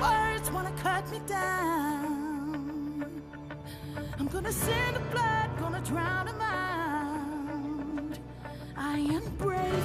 Words wanna cut me down, I'm gonna send the blood, gonna drown them out. I am brave,